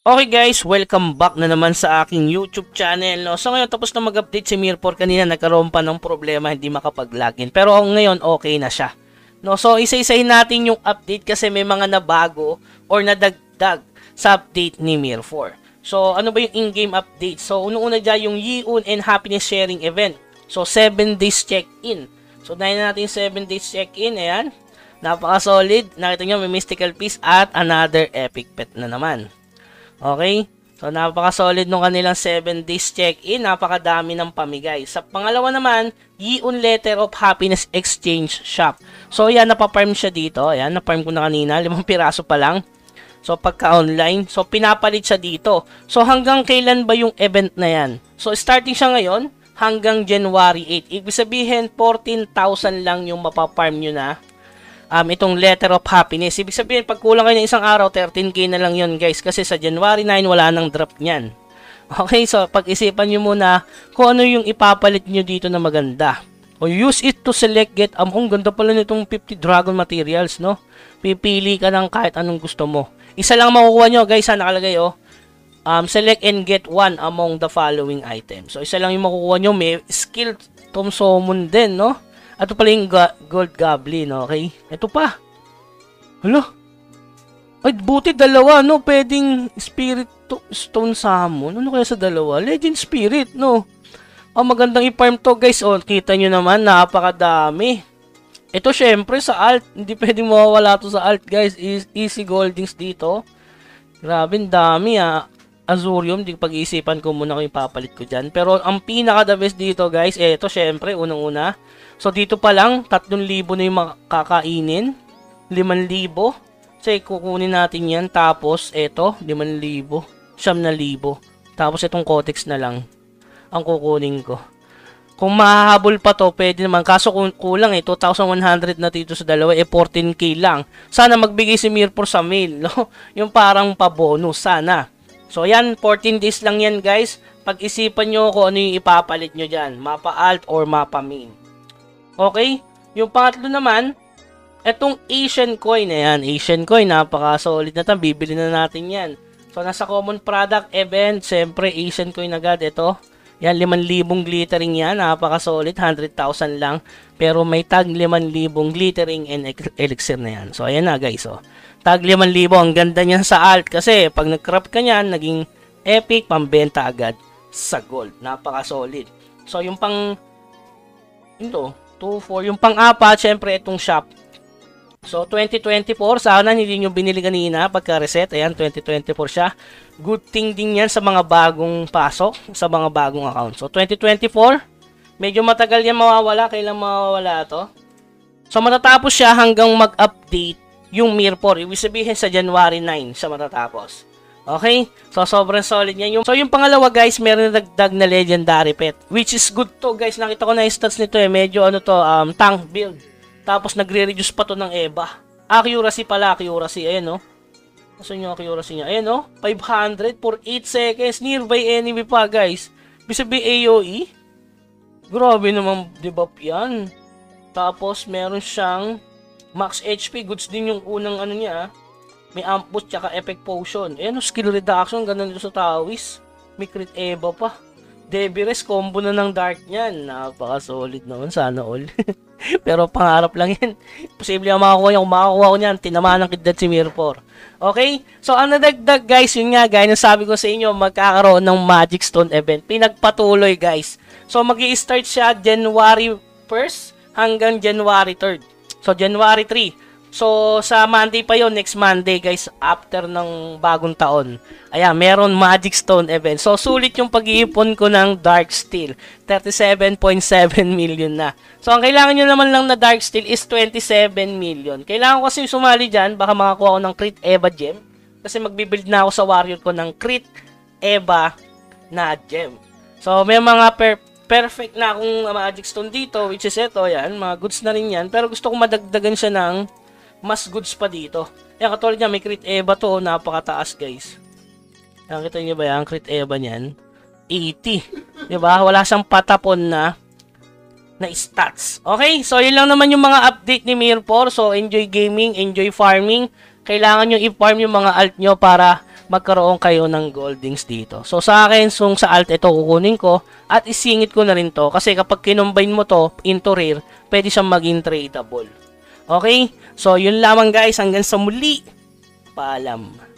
Okay guys, welcome back na naman sa aking YouTube channel. No? So ngayon tapos na mag-update si Mirpor kanina nagkaroon pa ng problema hindi makapag-login. Pero ngayon okay na siya. No, so isa-isahin natin yung update kasi may mga nabago or nadagdag sa update ni Mir4. So ano ba yung in-game update? So unang-una dyan yung Yiun and Happiness Sharing event. So 7 days check-in. So dahil natin 7 days check-in, ayan. Napaka-solid. Nakita nyo may mystical piece at another epic pet na naman. Okay? So, napaka-solid nung kanilang 7 days check-in. Napakadami ng pamigay. Sa pangalawa naman, Yiun Letter of Happiness Exchange Shop. So, yan, napaparm siya dito. Ayan, naparm ko na kanina. Limang piraso pa lang. So, pagka-online. So, pinapalit siya dito. So, hanggang kailan ba yung event na yan? So, starting siya ngayon hanggang January 8. Ibig sabihin, 14,000 lang yung mapaparm nyo na um, itong letter of happiness. Ibig sabihin, pag kulang kayo ng isang araw, 13k na lang yon guys. Kasi sa January 9, wala nang drop niyan. Okay, so pag-isipan nyo muna kung ano yung ipapalit nyo dito na maganda. O use it to select get um, ang ganda pala nitong 50 dragon materials, no? Pipili ka ng kahit anong gusto mo. Isa lang makukuha nyo, guys, ha, nakalagay, oh. Um, select and get one among the following items. So, isa lang yung makukuha nyo. May skill Tom Somon din, no? Ito pala yung Gold Goblin, okay? Ito pa. Hala. Ay, buti dalawa, no? Pwedeng Spirit Stone Summon. Ano kaya sa dalawa? Legend Spirit, no? Ang oh, magandang i-farm to, guys. Oh, kita nyo naman, napakadami. Ito, syempre, sa alt. Hindi pwedeng mawawala to sa alt, guys. Easy Goldings dito. Grabe, dami, ah. Azurium, di pag-iisipan ko muna kung ipapalit ko dyan. Pero ang pinaka the best dito guys, eh, ito syempre, unang-una. So dito pa lang, 3,000 na yung makakainin. 5,000. So kukunin natin yan. Tapos, ito, 5,000. 7,000. Tapos itong Cotex na lang ang kukunin ko. Kung mahahabol pa to, pwede naman. Kaso kulang eh, 2,100 na dito sa dalawa, eh 14k lang. Sana magbigay si Mirpor sa mail, no? Yung parang pa-bonus, sana. So, yan, 14 days lang yan, guys. Pag-isipan nyo kung ano yung ipapalit nyo dyan. Mapa alt or mapa main. Okay? Yung pangatlo naman, etong Asian coin na yan. Asian coin, napaka-solid na tan. Bibili na natin yan. So, nasa common product event, siyempre, Asian coin agad. Ito, yan, 5,000 glittering yan. Napaka-solid, 100,000 lang. Pero may tag 5,000 glittering and elixir na yan. So, ayan na, guys. Oh. Tag 5,000. Ang ganda niyan sa alt kasi pag nag-crop ka niyan, naging epic, pambenta agad sa gold. Napaka-solid. So, yung pang ito, 2, 4. Yung pang-apat, syempre itong shop. So, 2024, sana hindi nyo binili kanina pagka-reset. Ayan, 2024 siya. Good thing din yan sa mga bagong pasok, sa mga bagong account. So, 2024, medyo matagal yan mawawala. Kailan mawawala to? So, matatapos siya hanggang mag-update yung Mirpor. Ibig sabihin sa January 9 sa matatapos. Okay? So, sobrang solid yan. Yung, so, yung pangalawa, guys, meron na dagdag na legendary pet. Which is good to, guys. Nakita ko na yung stats nito eh. Medyo ano to, um, tank build. Tapos, nagre-reduce pa to ng EVA. Accuracy pala, accuracy. Ayan, no? Nasaan yung accuracy niya? Ayan, no? 500 for 8 seconds. Nearby enemy pa, guys. Ba AOE? Grabe naman debuff yan. Tapos, meron siyang Max HP, goods din yung unang ano niya. Ah. May ampus tsaka epic potion. Eh, no, skill reduction, ganun dito sa Tawis. May crit Eva pa. Debires, combo na ng Dark niyan. Napaka-solid naman, sana all. Pero pangarap lang yan. Posible ang makakuha niya. Kung makakuha ko niyan, tinamaan ng kidlat si Mirpor. Okay? So, ang nadagdag guys, yun nga, guys, sabi ko sa inyo, magkakaroon ng Magic Stone event. Pinagpatuloy, guys. So, mag start siya January 1st hanggang January 3rd. So, January 3. So, sa Monday pa yon next Monday guys, after ng bagong taon. Ayan, meron Magic Stone event. So, sulit yung pag-iipon ko ng Dark Steel. 37.7 million na. So, ang kailangan nyo naman lang na Dark Steel is 27 million. Kailangan ko kasi sumali dyan, baka makakuha ko ng Crit Eva Gem. Kasi magbibuild na ako sa warrior ko ng Crit Eva na gem. So, may mga per perfect na akong magic stone dito, which is ito, yan, mga goods na rin yan. Pero gusto kong madagdagan siya ng mas goods pa dito. Yan, katulad niya, may crit Eva to, napakataas guys. Nakita niyo ba yan, crit Eva niyan? 80. 'Di ba? Wala siyang patapon na na stats. Okay? So, yun lang naman yung mga update ni Mirpor. So, enjoy gaming, enjoy farming. Kailangan nyo i-farm yung mga alt nyo para magkaroon kayo ng goldings dito. So sa akin, kung sa alt ito kukunin ko at isingit ko na rin to kasi kapag kinumbine mo to into rare, pwede siyang maging tradable. Okay? So yun lamang guys, hanggang sa muli. Paalam.